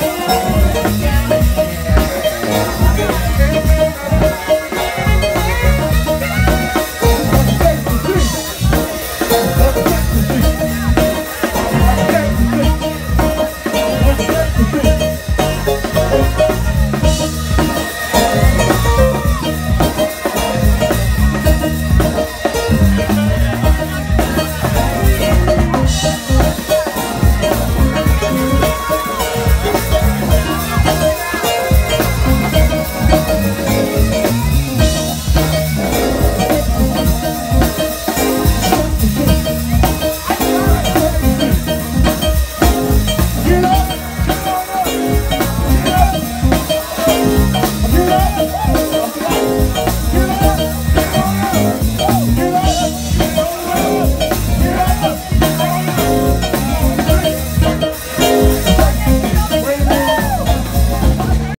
Yeah.